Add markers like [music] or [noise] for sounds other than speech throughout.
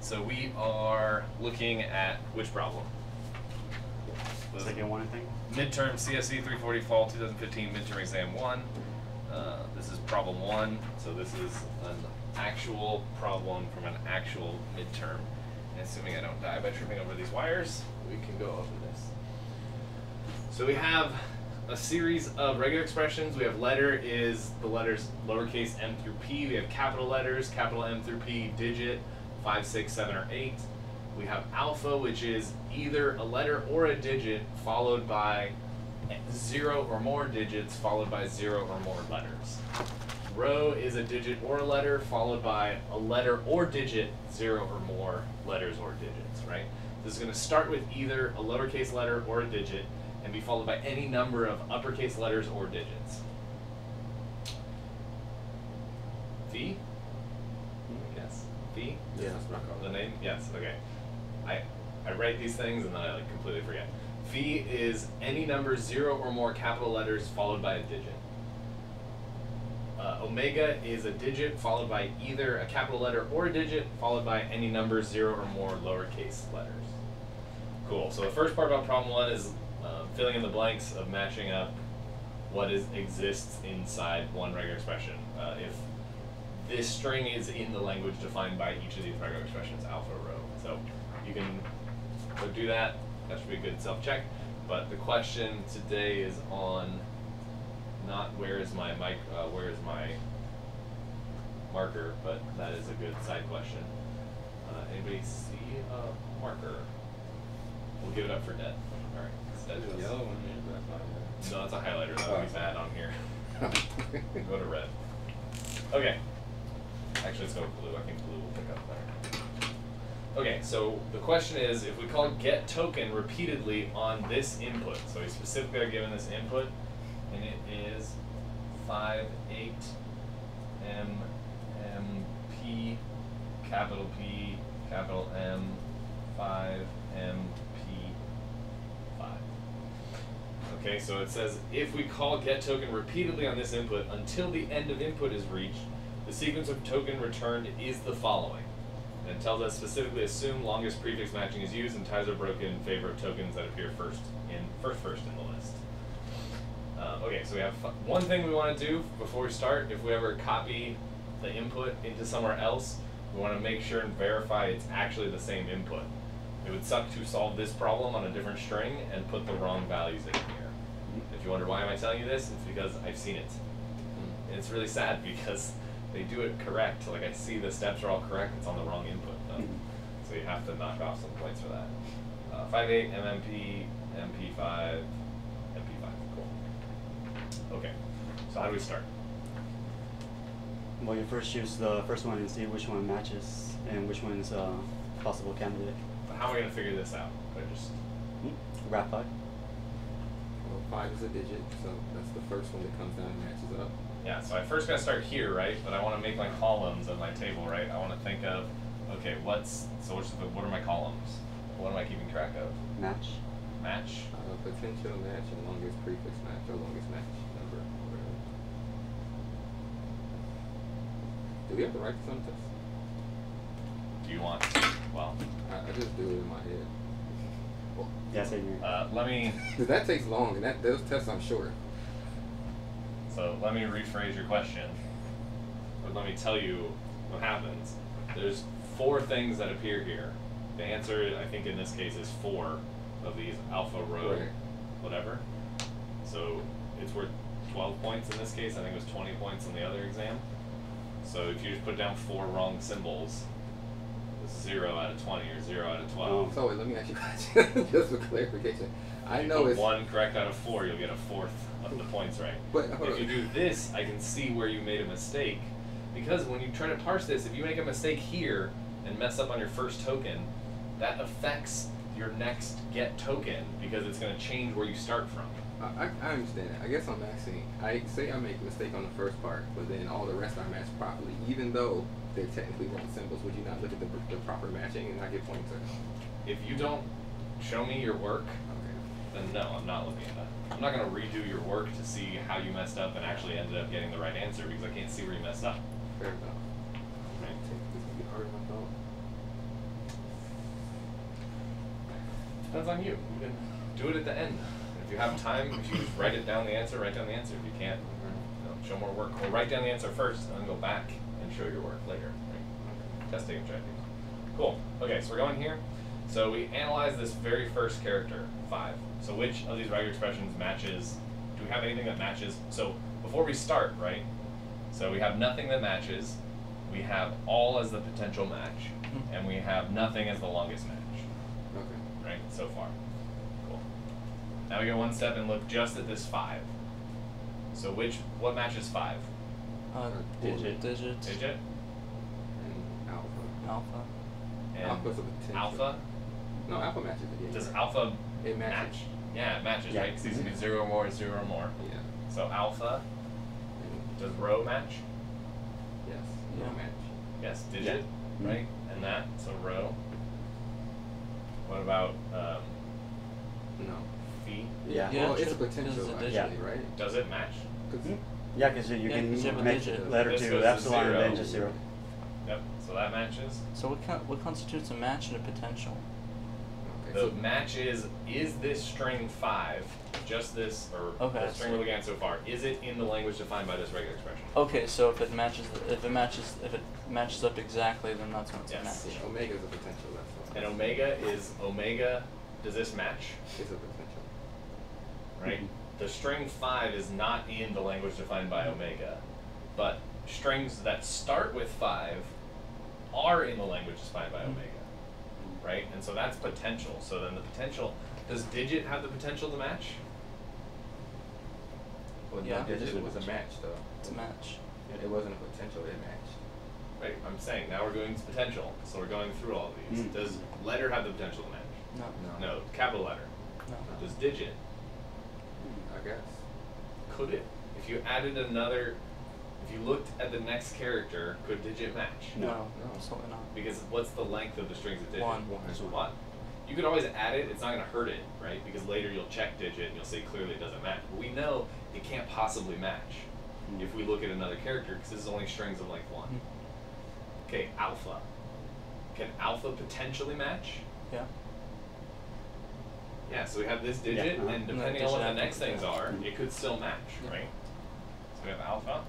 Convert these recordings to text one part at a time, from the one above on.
So we are looking at which problem? The Second one, I think. midterm CSE 340 Fall 2015 midterm exam one. Uh, this is problem one, so this is an actual problem from an actual midterm. And assuming I don't die by tripping over these wires, we can go over this. So we have a series of regular expressions. We have letter is the letters lowercase m through p. We have capital letters, capital M through p, digit, five, six, seven, or eight. We have alpha, which is either a letter or a digit followed by zero or more digits followed by zero or more letters. Rho is a digit or a letter followed by a letter or digit, zero or more letters or digits, right? This is going to start with either a lowercase letter or a digit and be followed by any number of uppercase letters or digits. Phi? Hmm, yes. Phi? Yeah, The name? Yes, okay. I I write these things and then I like completely forget. Phi is any number zero or more capital letters followed by a digit. Uh, omega is a digit followed by either a capital letter or a digit followed by any number zero or more lowercase letters. Cool. So the first part about problem one is uh, filling in the blanks of matching up what is exists inside one regular expression. Uh, if this string is in the language defined by each of these regular expressions, alpha row. So you can go do that. That should be a good self-check. But the question today is on not where is my mic, uh, where is my marker, but that is a good side question. Uh, anybody see a marker? We'll give it up for dead. All right, it's dead. Yellow one but that's a highlighter. That would be bad on here. [laughs] Go to red. Okay. Actually, let's go blue. I think blue will pick up there. Okay, so the question is, if we call get token repeatedly on this input, so we specifically are given this input, and it is five eight M M P capital P capital M five M P five. Okay, so it says if we call get token repeatedly on this input until the end of input is reached, the sequence of token returned is the following. And it tells us specifically assume longest prefix matching is used and ties are broken in favor of tokens that appear first in first first in the list. Uh, okay, so we have one thing we want to do before we start. If we ever copy the input into somewhere else, we want to make sure and verify it's actually the same input. It would suck to solve this problem on a different string and put the wrong values in here. If you wonder why am I telling you this, it's because I've seen it. And it's really sad [laughs] because they do it correct. Like I see the steps are all correct, it's on the wrong input though. So you have to knock off some points for that. Uh, 5.8, MMP, MP5, MP5. Cool. Okay, so how do we start? Well, you first choose the first one and see which one matches and which one is a possible candidate. But How am I going to figure this out? Could I just Hmm? Graph five. Well, five is a digit, so that's the first one that comes down and matches up. Yeah, so I first gotta start here, right? But I wanna make my columns of my table, right? I wanna think of, okay, what's, so what's the, what are my columns? What am I keeping track of? Match. Match? Uh, potential match and longest prefix match or longest match number. Do we have to write this on the test? Do you want, well, I, I just do it in my head. Yeah, same here. uh, let me, Cause that takes long, and that those tests I'm short. So let me rephrase your question. But let me tell you what happens. There's four things that appear here. The answer, I think in this case, is four of these alpha row, Right. whatever. So it's worth 12 points in this case. I think it was 20 points in the other exam. So if you just put down four wrong symbols, it's zero out of 20 or zero out of 12. Oh. So wait, let me ask [laughs] you just for clarification. I If you know it's one correct out of four, you'll get a fourth of the points right. But, if you do this, I can see where you made a mistake. Because when you try to parse this, if you make a mistake here and mess up on your first token, that affects your next get token because it's going to change where you start from. I, I understand that. I guess I'm asking. I say I make a mistake on the first part, but then all the rest I matched properly, even though they're technically wrong symbols. Would you not look at the, the proper matching and not get points? If you don't show me your work. Then no, I'm not looking at that. I'm not going to redo your work to see how you messed up and actually ended up getting the right answer because I can't see where you messed up. Fair enough. Right? This be harder than I thought. depends on you. You can do it at the end. If you have time, if you just write it down the answer, write down the answer. If you can't, you know, show more work. Or write down the answer first and then go back and show your work later. Right? Testing objectives. Cool. Okay, so we're going here. So we analyze this very first character, five. So which of these regular expressions matches? Do we have anything that matches? So before we start, right? So we have nothing that matches. We have all as the potential match, Mhm. and we have nothing as the longest match Okay. right, so far. Cool. Now we go one step and look just at this five. So which, what matches five? Uh, Digit. Digit. Digit? And alpha. Alpha. And Alpha's a potential. alpha? No, alpha matches it. Yeah. Does alpha It matches. match? Yeah, it matches, Yeah. right? Because these can be zero or more, zero or more. Yeah. So alpha, does rho match? yes. Yeah. No match. Yes, digit, Yeah. right? And that, so rho. What about um, No. phi? Yeah. Yeah, well, it's a potential it's a actually, digit. right? Does it match? 'Cause- Mhm. Yeah, because you Yeah, can 'cause you make digit. letter This to goes to epsilon and zero. then just zero. Yep, so that matches. So what con- what constitutes a match and a potential? Okay. The so match is is this string five, just this, or Okay, the string see. we're looking at so far, is it in the language defined by this regular expression? Okay, so if it matches, if it matches, if it matches up exactly, then that's when it's Yes. a match. omega is a potential. That's all. And omega is omega. Does this match? It's a potential. Right. Mhm. The string five is not in the language defined by omega, but strings that start with five are in the language defined by Mhm. omega. Right, and so that's potential. So then the potential. Does digit have the potential to match? Well, Yeah. no, digit Digit was a match. match though. It's a match. It wasn't a potential. It matched. Right, I'm saying now we're going to potential, so we're going through all of these. Mm. Does letter have the potential to match? No. No. No, capital letter. No. Does digit? I guess. Could it? If you added another, if you looked at the next character, could digit match? No. No. No. Absolutely not. Because what's the length of the strings of digit? One. One. Just one. One. You could always add it. It's not going to hurt it, right? Because later you'll check digit and you'll see clearly it doesn't match. But we know it can't possibly match Mm. if we look at another character because this is only strings of length one. Mhm. Okay, alpha. Can alpha potentially match? Yeah. Yeah, so we have this Yeah, digit, uh-huh. and And that depending on what the next after, things yeah. are, it could still match, Yeah. right? So we have alpha.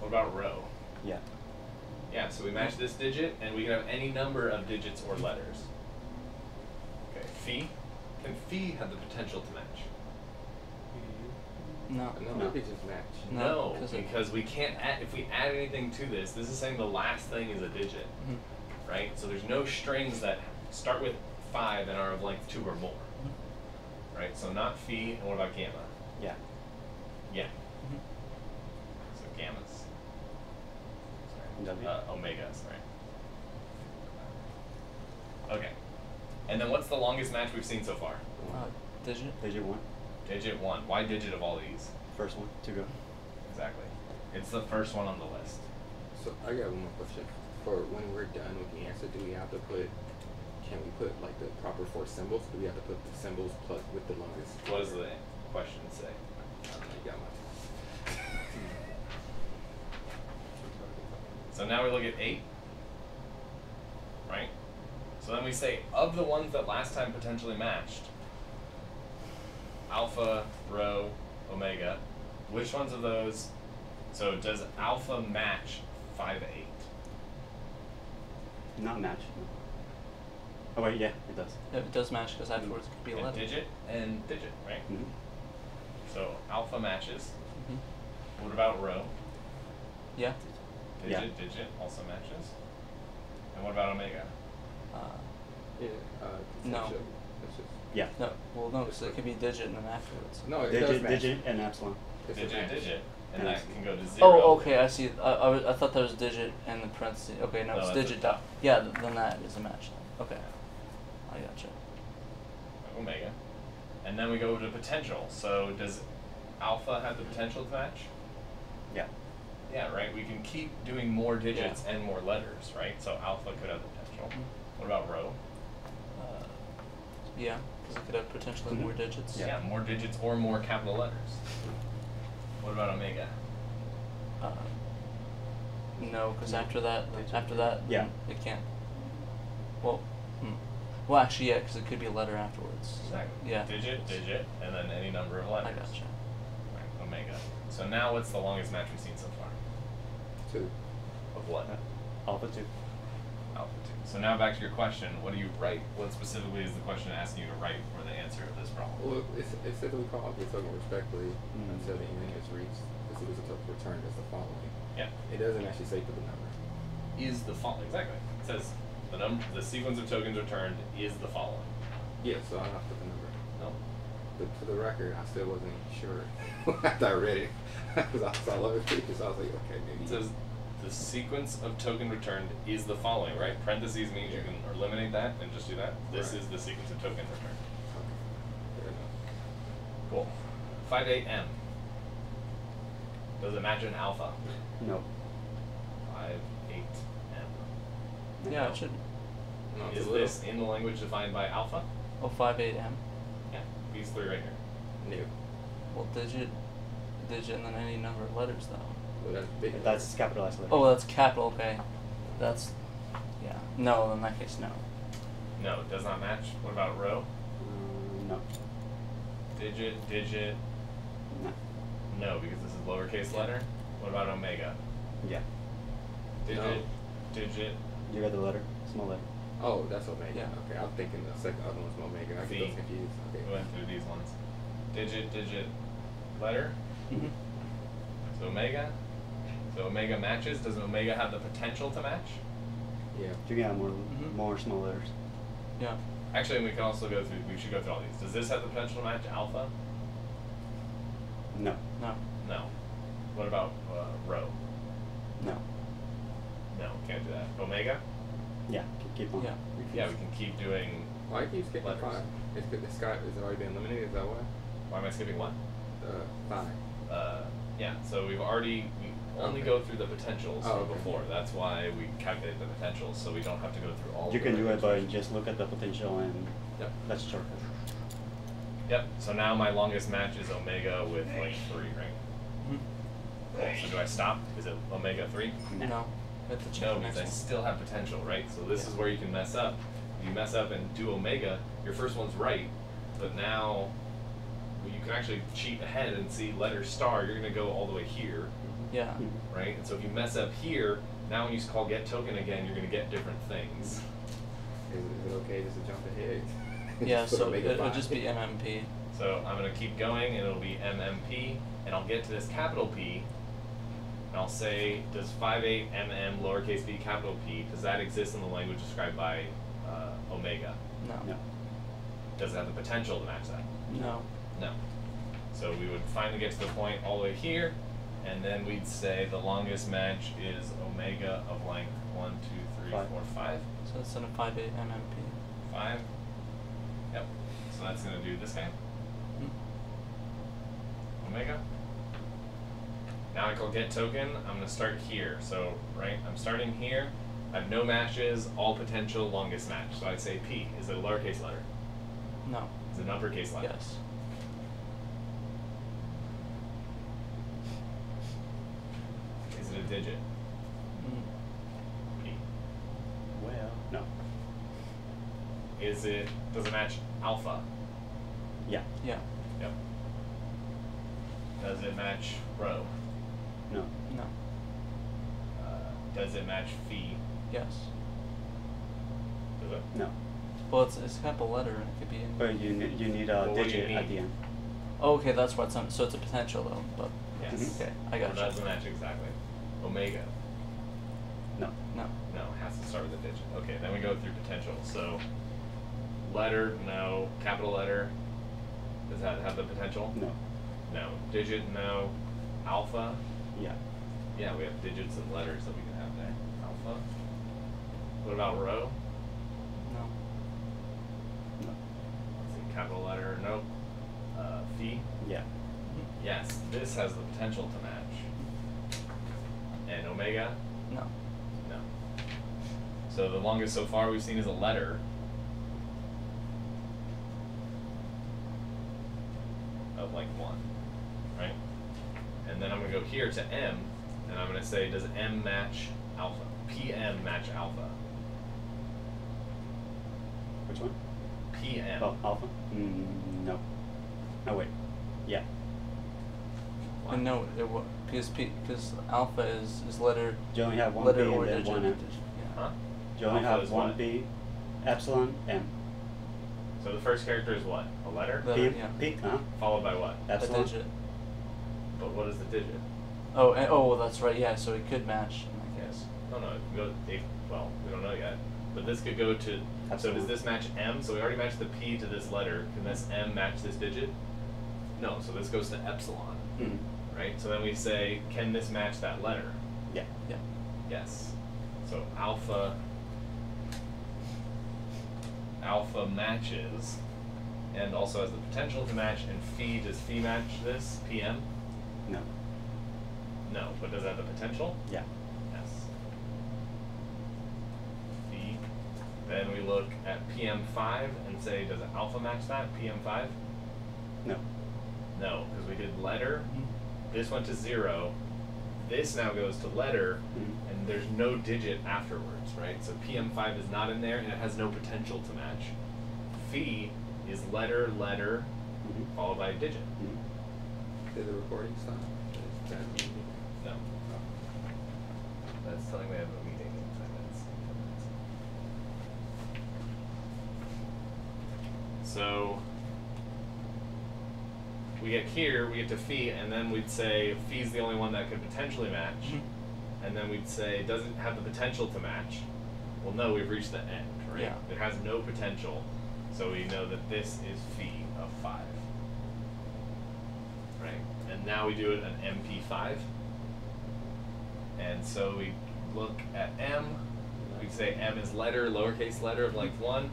What about rho? Yeah. Yeah, so we match this digit, and we can have any number of digits or letters. Okay, phi. Can phi have the potential to match? No. No, No. it just match. No, No, 'cause it- because we can't add, if we add anything to this, this is saying the last thing is a digit, Mhm. right? So there's no strings that start with five and are of length two or more, Mhm. right? So not phi, and what about gamma? Yeah. Yeah. Mhm. So W. Sorry. Uh, omega, sorry. Okay. And then what's the longest match we've seen so far? Uh, digit. Digit one. Digit one. Why digit of all these? First one to go. Exactly. It's the first one on the list. So I got one more question. For when we're done with the answer, do we have to put? Can we put like the proper four symbols? Do we have to put the symbols plus with the longest? What does the question say? I don't know, you got my. So now we look at eight. Right? So then we say of the ones that last time potentially matched, alpha, rho, omega, which ones of those so does alpha match five eight? Not match. Oh wait, yeah, it does. It does match because afterwards it could be 11. And digit and digit, right? hmm So alpha matches. Mhm. What about rho? Yeah. Digit, Yeah. digit also matches. And what about omega? Uh, Yeah. Uh, No. potential. It's just, Yeah. no. Well, no, because it could be digit and then afterwards. no, it does Digit, match. digit, and epsilon. It's digit, digit. And And that can go to zero. Oh, okay. I see. I, I, I thought that was digit and the parentheses. Okay, no, No, it's digit dot. Yeah, th- then that is a match. Then. Okay. I gotcha. Omega. And then we go to potential. So does alpha have the potential to match? Yeah. Yeah, right. We can keep doing more digits and more letters, right? So alpha could have the potential. Mhm. What about rho? Uh, yeah, because it could have potentially Mhm. more digits. Yeah. more digits or more capital letters. What about omega? Uh, no, because No. after that, Digit. after that, Yeah. mm, it can't. Well, hmm. Well, actually, yeah, because it could be a letter afterwards. Exactly. Yeah. Digit, digit, and then any number of letters. I gotcha. Right, omega. So now what's the longest match we've seen so far? Two. Of what? Alpha two. Alpha 2. So now back to your question. What do you write? What specifically is the question asking you to write for the answer of this problem? Well, it's, it said that we call get token respectfully Mm. until the ending is reached. This is a token returned as the following. Yeah. It doesn't actually say for the number. Is the following exactly? It says the num the sequence of tokens returned is the following. Yeah, so I don't have to put the number. No. But for the record, I still wasn't sure [laughs] after I read it. [laughs] Because I saw other pictures, I was like, okay, maybe. It says the sequence of token returned is the following, right? Parentheses means you can eliminate that and just do that. This Right. is the sequence of token returned. Okay. Fair enough. Cool. Five eight M. Does it match an alpha? No. Five eight M. Yeah, it should. No, it's Is little- this in the language defined by alpha? Oh, Oh, five eight M. Yeah. These three right here. New. Well, digit, digit, and then any number of letters though. Well, that's. That's capitalized letter. Oh, that's capital. Okay, that's yeah. No, in that case, no. No, it does not match. What about rho? Um, no. Digit, digit. No. No, because this is lowercase letter. What about omega? Yeah. Digit, No. digit. You got the letter. Small letter. Oh, that's Omega. Yeah. Okay, I'm thinking the second other one's Omega. I get V. those confused. Okay. We went through these ones. Digit, digit, letter. Mm-hmm. So omega. So omega matches. Does omega have the potential to match? Yeah. You can have more Mhm. more small letters. Yeah. Actually, we can also go through. We should go through all these. Does this have the potential to match alpha? No. No. No. What about uh, rho? No. No, can't do that. Omega? Yeah. Keep, keep on. Yeah. Yeah, we can keep doing. Why do you keep skipping Letters. five? It's because this guy has already been eliminated. Is that why? Why am I skipping one? Uh, five. Uh, yeah. So we've already we only Okay. go through the potentials Oh, okay. before. That's why we calculate the potentials, so we don't have to go through all. You can do it by just look at the potential and Yep. that's a shortcut. Yep. So now my longest match is omega with like three, right? Mhm. Cool. So do I stop? Is it omega three? No. That's the check No, because I still have potential, right? So this Yeah. is where you can mess up. If you mess up and do omega, your first one's right, but now well, you can actually cheat ahead and see letter star. You're gonna go all the way here, Yeah. Right? And so if you mess up here, now when you call get token again, you're gonna get different things. Is, is it okay just to jump ahead? [laughs] Yeah. So it, it'll just be MMP. So I'm gonna keep going, and it'll be MMP, and I'll get to this capital P, and I'll say, does 58 mm lowercase b capital P, does that exist in the language described by uh, omega? No. No. Does it have the potential to match that? No. No. So we would finally get to the point all the way here, and then we'd say the longest match is omega of length one, two, three, Five. four, five. So instead of five eight MMP. Five. Yep. So that's gonna do this guy. Mm. Omega. Now I call get token. I'm gonna start here. So right, I'm starting here. I have no matches, all potential, longest match. So I'd say P. Is it a lowercase letter? No. Is it an uppercase letter? Yes. Is it a digit? Mm. P. Well, no. Is it does it match alpha? Yeah. Yeah. Yep. Does it match rho? No. No. Uh, does it match phi? Yes. Does it? No. Well, it's it's a letter and it could be in. But you need you need a Well, what do you digit at the end. Oh, okay, that's what it's on. So it's a potential though, but. Yes. Mhm. Okay, I Or got doesn't you. match exactly. Omega. No. No. No, it has to start with a digit. Okay, then we go through potential. So letter, no. Capital letter. Does that have the potential? No. No. Digit, no. Alpha. Yeah. Yeah, we have digits and letters that we can have there. Alpha. What about rho? No. No. Let's see, capital letter, nope. Uh, phi. Yeah. Yes, this has the potential to match. And omega? No. No. So the longest so far we've seen is a letter. Like one, right? And then I'm gonna go here to M, and I'm gonna say, does M match alpha? PM match alpha? Which one? PM. Oh, alpha? Mm, no. Oh, wait. Yeah. Why? And no, it wa- because P because alpha is is letter You only have one letter B and then one M. digit, yeah. Huh? You only Alpha have one what? B, epsilon, M. So the first character is what? A letter? Letter, P, yeah. P, huh? Followed by what? Epsilon. A digit. But what is the digit? Oh, and, oh, well, that's right. Yeah, so it could match. in that case. Oh no, go. It, well, we don't know yet. But this could go to. So does this match M? So we already matched the P to this letter. Can this M match this digit? No. So this goes to epsilon, Mm. right? So then we say, can this match that letter? Yeah. Yeah. Yes. So alpha. Alpha matches, and also has the potential to match. And phi does phi match this? PM? No. No, but does it have the potential? Yeah. Yes. Phi. Then we look at PM5 and say, does alpha match that? PM5? No. No, because we did letter. Mhm. This went to zero. This now goes to letter, Mhm. and there's no digit afterwards, right? So PM5 is not in there, and it has no potential to match. Phi is letter, letter, Mhm. followed by a digit. Did the recording stop? Is that meeting? No. That's telling me I have a meeting in five minutes. So we get here, we get to phi, and then we'd say phi's the only one that could potentially match. Mhm. And then we'd say doesn't have the potential to match? Well, no, we've reached the end, right? Yeah. It has no potential, so we know that this is phi of five. Right? And now we do it an MP5. And so we look at M. We'd say M is letter, lowercase letter of length one.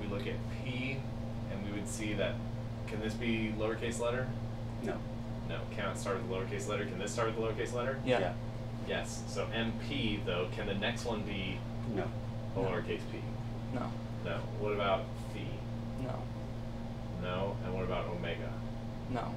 We look at P, and we would see that. Can this be lowercase letter? No. No, cannot start with a lowercase letter. Can this start with a lowercase letter? Yeah. Yeah. Yes. So MP though, can the next one be No. a No. lowercase p? No. No. What about phi? No. No. And what about omega? No.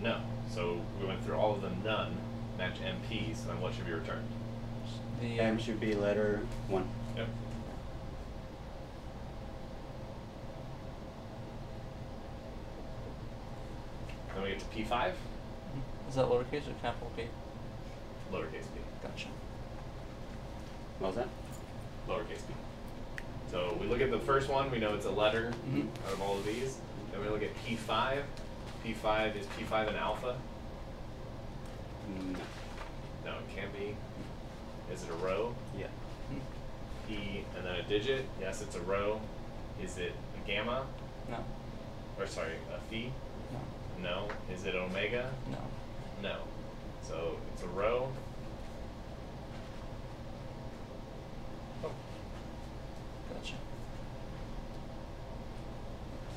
No. So we went through all of them. None match MP. So then what should be returned? The M um, should be letter one. Yep. Then to P5, Mhm. Is that lowercase or capital P? lowercase p. Gotcha. What was that? Lowercase p. So we look at the first one, we know it's a letter Mhm. out of all of these. Then we look at P5. P5 is P5 an alpha? No. No, it can't be. Is it a rho? Yeah. Mhm. P and then a digit? Yes, it's a rho. Is it a gamma? No. Or sorry, a phi? No. No. Is it omega? No. No. So it's a rho. Oh, Gotcha.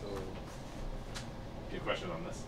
So do you question on this?